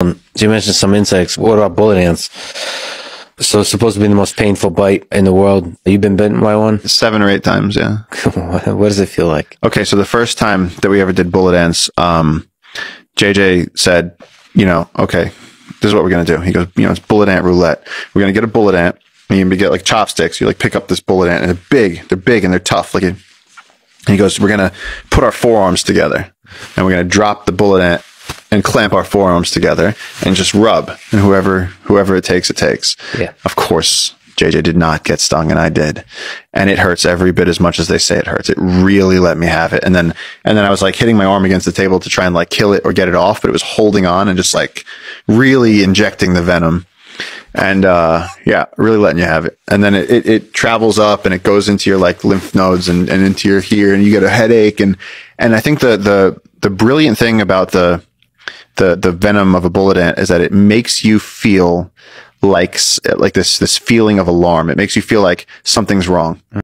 Um, so you mentioned some insects. What about bullet ants? So it's supposed to be the most painful bite in the world. You've been bitten by one? Seven or eight times, yeah. what does it feel like? Okay, so the first time that we ever did bullet ants, um, JJ said, you know, okay, this is what we're gonna do. He goes, you know, it's bullet ant roulette. We're gonna get a bullet ant. And you get like chopsticks. You like pick up this bullet ant, and they're big. They're big and they're tough. Like, it, he goes, we're gonna put our forearms together, and we're gonna drop the bullet ant and clamp our forearms together and just rub. And whoever whoever it takes, it takes. Yeah. Of course, JJ did not get stung, and I did, and it hurts every bit as much as they say it hurts. It really let me have it, and then and then I was like hitting my arm against the table to try and like kill it or get it off, but it was holding on and just like really injecting the venom. And uh, yeah, really letting you have it. And then it, it, it travels up and it goes into your like lymph nodes and, and into your here, and you get a headache. And and I think the the the brilliant thing about the the the venom of a bullet ant is that it makes you feel like like this this feeling of alarm. It makes you feel like something's wrong.